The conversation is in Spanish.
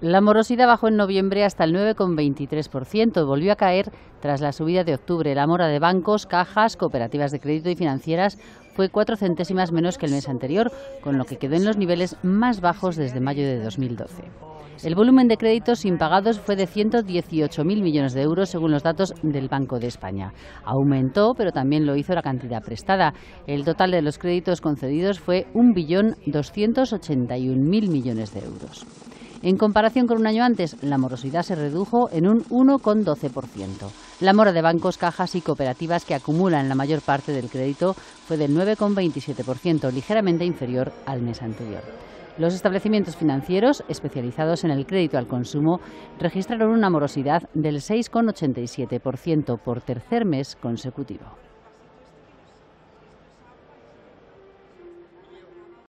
La morosidad bajó en noviembre hasta el 9,23%. Volvió a caer tras la subida de octubre. La mora de bancos, cajas, cooperativas de crédito y financieras fue cuatro centésimas menos que el mes anterior, con lo que quedó en los niveles más bajos desde mayo de 2012. El volumen de créditos impagados fue de 118.000 millones de euros según los datos del Banco de España. Aumentó, pero también lo hizo la cantidad prestada. El total de los créditos concedidos fue 1.281.000 millones de euros. En comparación con un año antes, la morosidad se redujo en un 1,12%. La mora de bancos, cajas y cooperativas que acumulan la mayor parte del crédito fue del 9,27%, ligeramente inferior al mes anterior. Los establecimientos financieros especializados en el crédito al consumo registraron una morosidad del 6,87% por tercer mes consecutivo.